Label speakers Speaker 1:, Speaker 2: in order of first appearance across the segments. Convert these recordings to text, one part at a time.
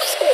Speaker 1: school.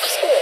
Speaker 1: school.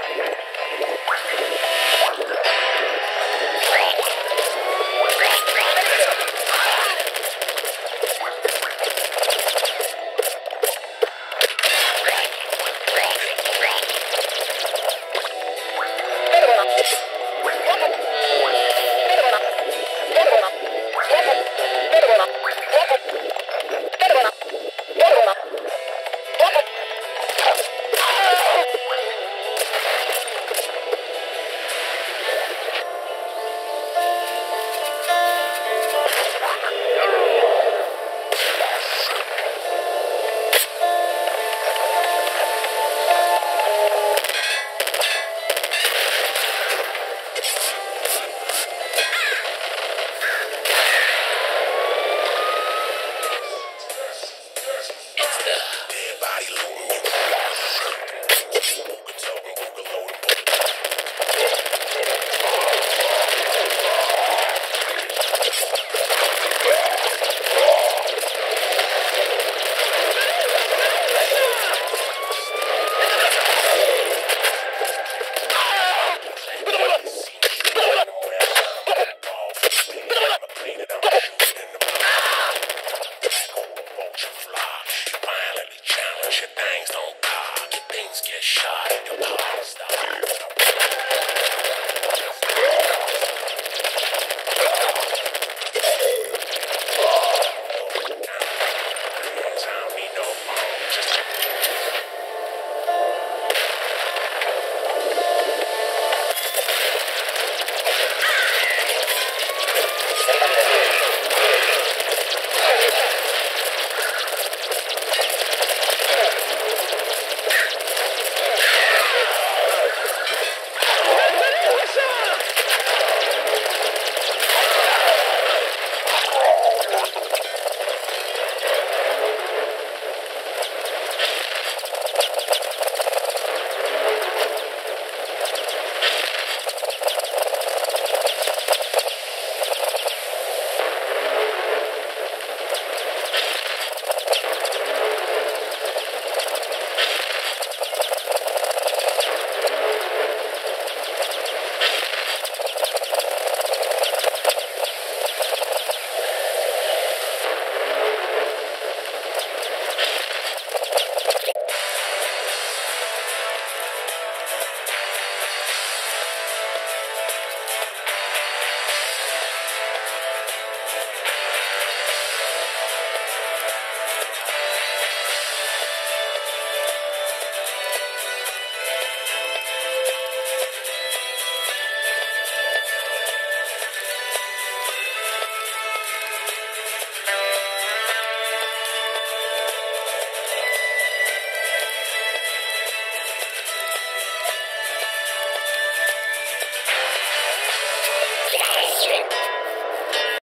Speaker 1: get shot. Your power.